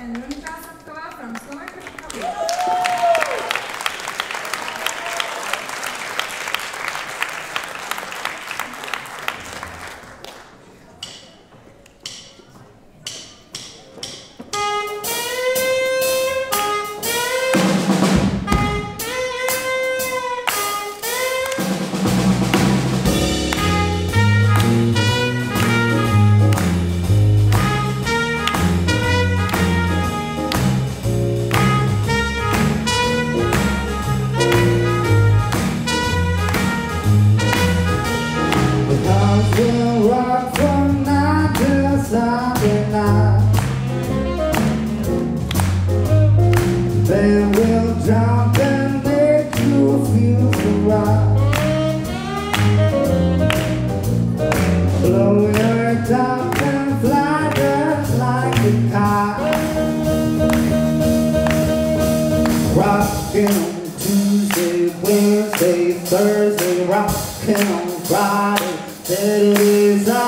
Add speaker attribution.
Speaker 1: and
Speaker 2: Moonfest high. Rockin' on Tuesday, Wednesday, Thursday, rockin' on Friday, Saturdays.